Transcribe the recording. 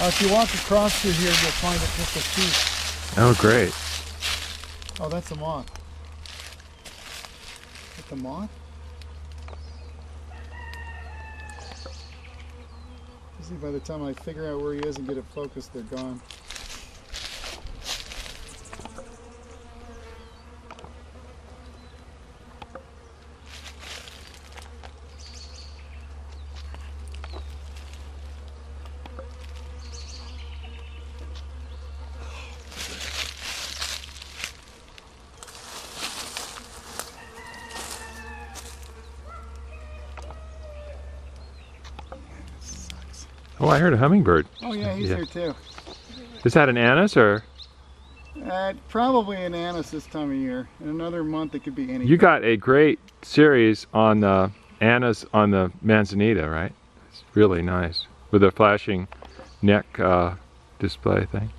Uh, if you walk across through here, you'll find a a few. Oh, great. Oh, that's a moth. Is the moth? See, by the time I figure out where he is and get it focused, they're gone. Oh, I heard a hummingbird. Oh yeah, he's Yeah. here too. Is that an Anna's or? Uh, probably an Anna's this time of year. In another month, it could be any. You got a great series on the Anna's on the manzanita, right? It's really nice with a flashing neck uh, display thing.